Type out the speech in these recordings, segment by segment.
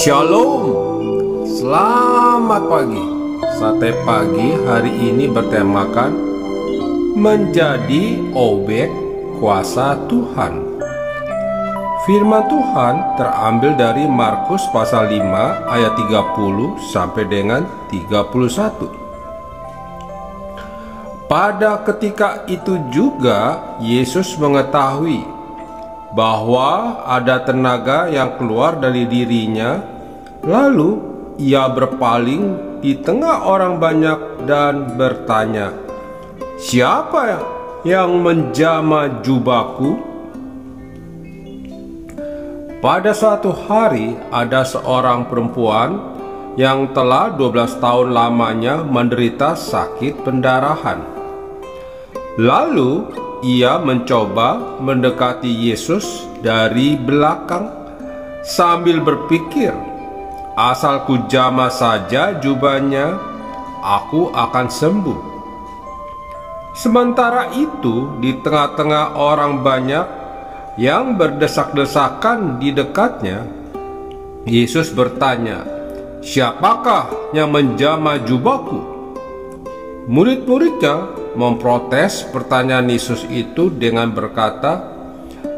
Shalom. Selamat pagi. Sate pagi hari ini bertemakan Menjadi objek kuasa Tuhan. Firman Tuhan terambil dari Markus pasal 5 ayat 30 sampai dengan 31 pada ketika itu juga Yesus mengetahui bahwa ada tenaga yang keluar dari dirinya, lalu ia berpaling di tengah orang banyak dan bertanya, "Siapa yang menjama jubahku?" Pada suatu hari ada seorang perempuan yang telah 12 tahun lamanya menderita sakit pendarahan. Lalu ia mencoba mendekati Yesus dari belakang sambil berpikir, "Asal ku jama saja jubahnya, aku akan sembuh." Sementara itu, di tengah-tengah orang banyak yang berdesak-desakan di dekatnya, Yesus bertanya, "Siapakah yang menjama jubahku?" Murid-muridnya memprotes pertanyaan Yesus itu dengan berkata,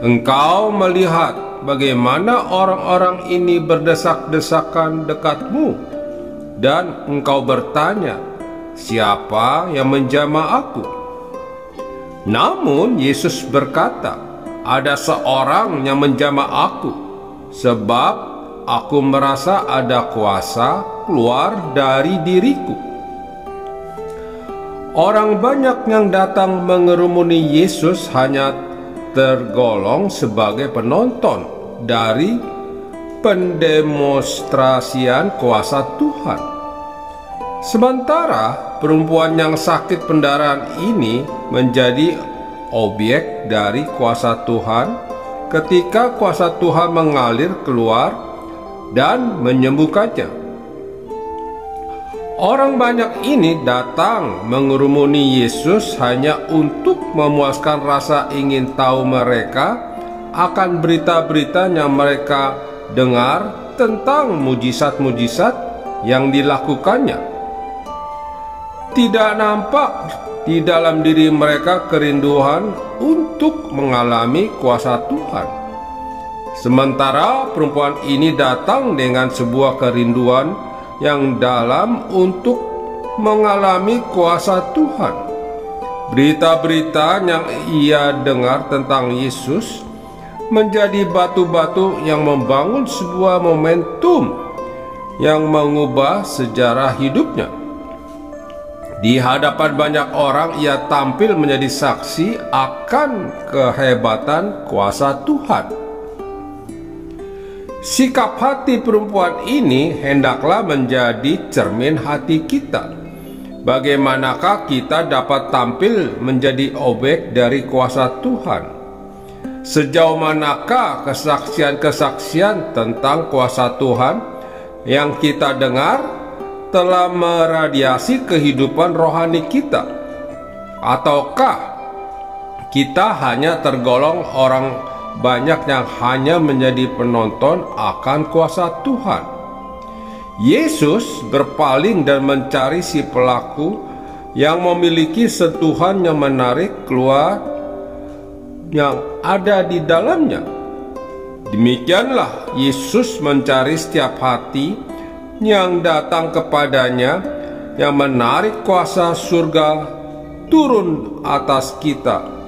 "Engkau melihat bagaimana orang-orang ini berdesak-desakan dekatmu, dan engkau bertanya, Siapa yang menjamah aku?" Namun Yesus berkata, "Ada seorang yang menjamah aku, sebab aku merasa ada kuasa keluar dari diriku." Orang banyak yang datang mengerumuni Yesus hanya tergolong sebagai penonton dari pendemonstrasian kuasa Tuhan. Sementara perempuan yang sakit pendarahan ini menjadi objek dari kuasa Tuhan ketika kuasa Tuhan mengalir keluar dan menyembuhkannya. Orang banyak ini datang mengerumuni Yesus hanya untuk memuaskan rasa ingin tahu mereka akan berita-berita yang mereka dengar tentang mujizat-mujizat yang dilakukannya. Tidak nampak di dalam diri mereka kerinduan untuk mengalami kuasa Tuhan. Sementara perempuan ini datang dengan sebuah kerinduan yang dalam untuk mengalami kuasa Tuhan. Berita-berita yang ia dengar tentang Yesus menjadi batu-batu yang membangun sebuah momentum yang mengubah sejarah hidupnya. Di hadapan banyak orang, ia tampil menjadi saksi akan kehebatan kuasa Tuhan. Sikap hati perempuan ini hendaklah menjadi cermin hati kita. Bagaimanakah kita dapat tampil menjadi objek dari kuasa Tuhan? Sejauh manakah kesaksian-kesaksian tentang kuasa Tuhan yang kita dengar telah meradiasi kehidupan rohani kita? Ataukah kita hanya tergolong orang banyak yang hanya menjadi penonton akan kuasa Tuhan. Yesus berpaling dan mencari si pelaku yang memiliki sentuhan yang menarik keluar yang ada di dalamnya. Demikianlah Yesus mencari setiap hati yang datang kepadanya yang menarik kuasa surga turun atas kita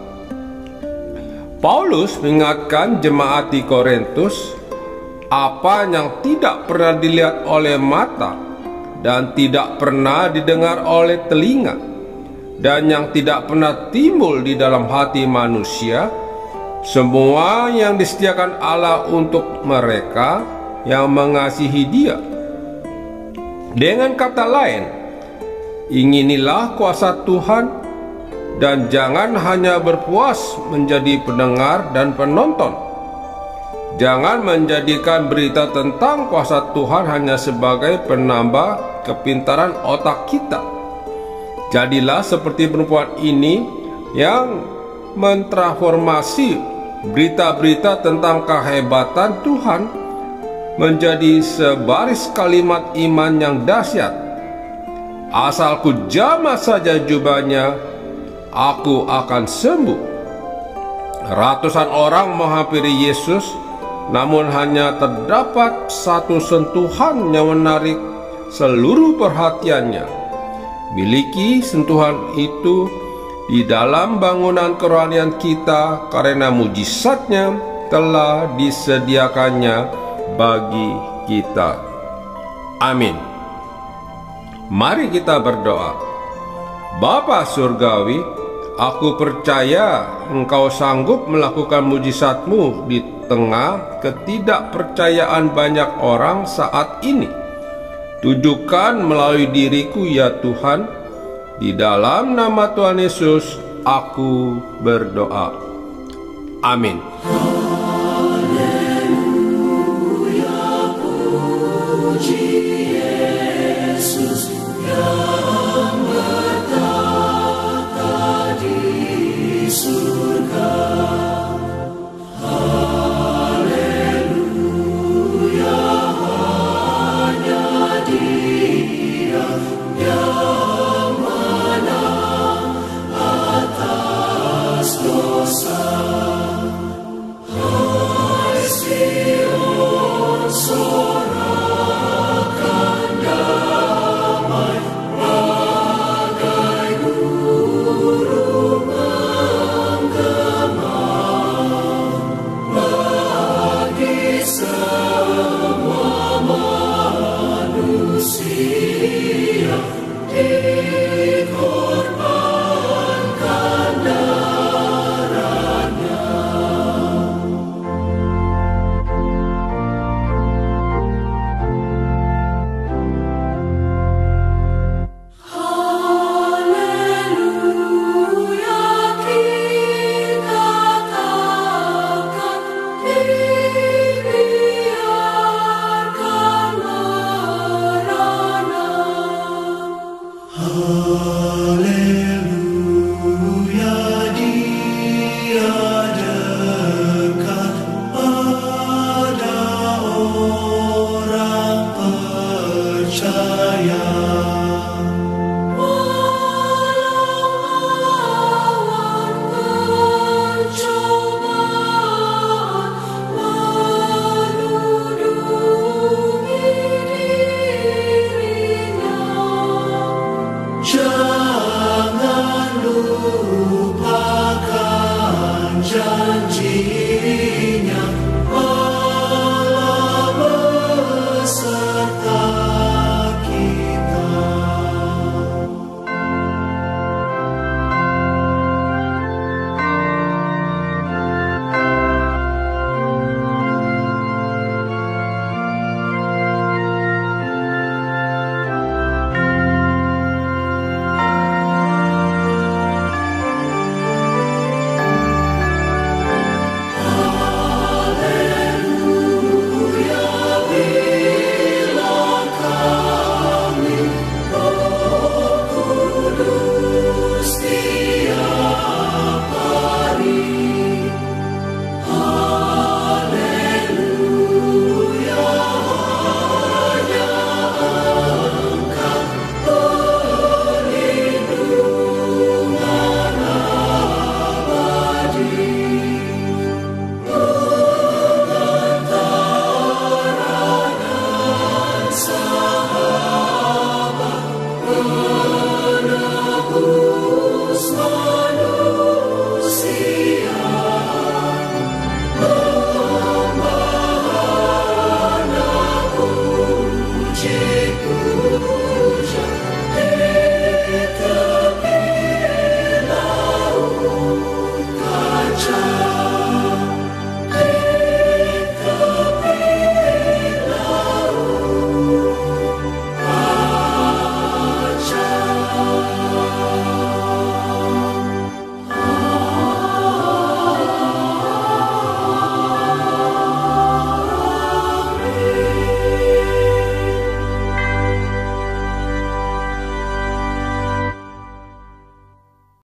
Paulus mengingatkan jemaat di Korintus apa yang tidak pernah dilihat oleh mata dan tidak pernah didengar oleh telinga dan yang tidak pernah timbul di dalam hati manusia semua yang disediakan Allah untuk mereka yang mengasihi Dia. Dengan kata lain, inginilah kuasa Tuhan dan jangan hanya berpuas menjadi pendengar dan penonton. Jangan menjadikan berita tentang kuasa Tuhan hanya sebagai penambah kepintaran otak kita. Jadilah seperti perempuan ini yang mentransformasi berita-berita tentang kehebatan Tuhan menjadi sebaris kalimat iman yang dahsyat. Asalku jamah saja jubahnya, aku akan sembuh. Ratusan orang menghampiri Yesus, namun hanya terdapat satu sentuhan yang menarik seluruh perhatiannya. Miliki sentuhan itu di dalam bangunan kerohanian kita karena mujizatnya telah disediakannya bagi kita. Amin. Mari kita berdoa. Bapa Surgawi, aku percaya Engkau sanggup melakukan mujizatmu di tengah ketidakpercayaan banyak orang saat ini. Tunjukkan melalui diriku ya Tuhan, di dalam nama Tuhan Yesus aku berdoa. Amin. soul.